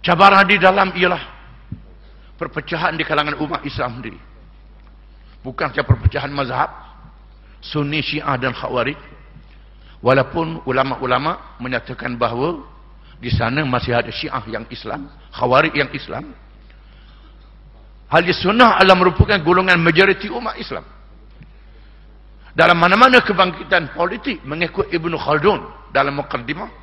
Cabaran di dalam ialah perpecahan di kalangan umat Islam sendiri. Bukan saja perpecahan mazhab, Sunni, Syiah dan Khawarij. Walaupun ulama-ulama menyatakan bahawa di sana masih ada Syiah yang Islam, Khawarij yang Islam. Hal sunnah adalah merupakan golongan majoriti umat Islam. Dalam mana-mana kebangkitan politik mengikut Ibn Khaldun dalam mukaddimah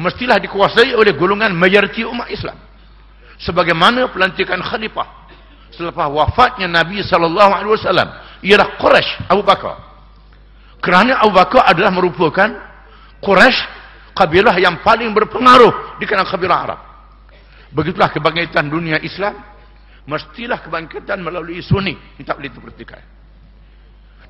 mestilah dikuasai oleh golongan majoriti umat Islam. Sebagaimana pelantikan khalifah selepas wafatnya Nabi sallallahu alaihi wasallam ialah Quraisy Abu Bakar. Kerana Abu Bakar adalah merupakan Quraisy kabilah yang paling berpengaruh di kalangan kabilah Arab. Begitulah kebangkitan dunia Islam mestilah kebangkitan melalui Sunni, kita boleh diperhatikan.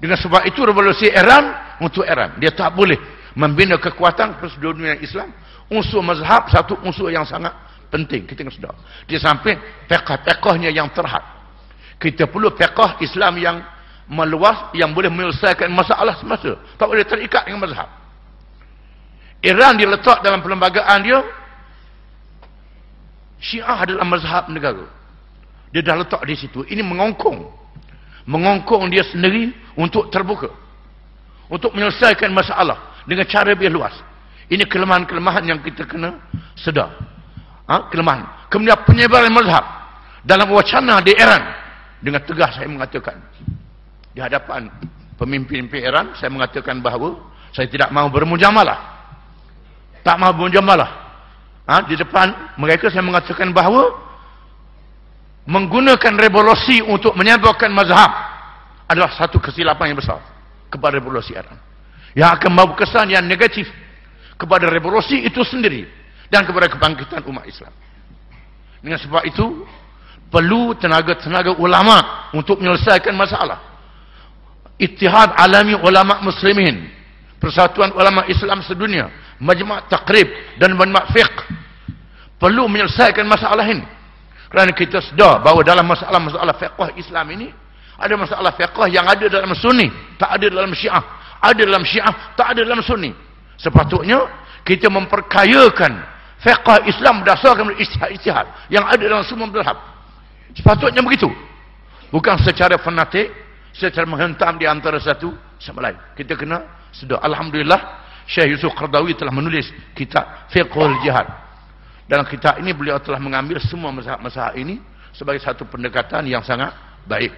Dengan sebab itu revolusi Iran untuk Iran. Dia tak boleh membina kekuatan dunia Islam. Unsur mazhab satu unsur yang sangat penting. Kita kena sedar. Di samping fiqh-fiqhnya yang terhad. Kita perlu fiqh Islam yang meluas yang boleh menyelesaikan masalah semasa. Tak boleh terikat dengan mazhab. Iran diletak dalam perlembagaan dia Syiah adalah mazhab negara. Dia dah letak di situ. Ini mengongkong. Mengongkong dia sendiri untuk terbuka. Untuk menyelesaikan masalah dengan cara lebih luas ini kelemahan-kelemahan yang kita kena sedar. Ha? Kelemahan. Kemudian penyebaran mazhab. Dalam wacana di Iran. Dengan tegas saya mengatakan. Di hadapan pemimpin pemimpin Iran. Saya mengatakan bahawa. Saya tidak mahu bermujamalah. Tak mahu bermujamalah. Ha? Di depan mereka saya mengatakan bahawa. Menggunakan revolusi untuk menyebarkan mazhab. Adalah satu kesilapan yang besar. Kepada revolusi Iran. Yang akan membawa kesan yang negatif kepada revolusi itu sendiri dan kepada kebangkitan umat Islam. Dengan sebab itu perlu tenaga-tenaga ulama untuk menyelesaikan masalah. Ittihad alami ulama muslimin, persatuan ulama Islam sedunia, majma' takrib dan majma' fiqh perlu menyelesaikan masalah ini. Kerana kita sedar bahawa dalam masalah-masalah fiqh Islam ini ada masalah fiqh yang ada dalam sunni, tak ada dalam syiah. Ada dalam syiah, tak ada dalam sunni. Sepatutnya kita memperkayakan fiqh Islam berdasarkan ijtihad yang ada dalam semua mazhab. Sepatutnya begitu. Bukan secara fanatik, secara menghentam di antara satu sama lain. Kita kena sedar. Alhamdulillah, Syekh Yusuf Qardawi telah menulis kitab Fiqhul Jihad. Dalam kitab ini beliau telah mengambil semua mazhab-mazhab ini sebagai satu pendekatan yang sangat baik.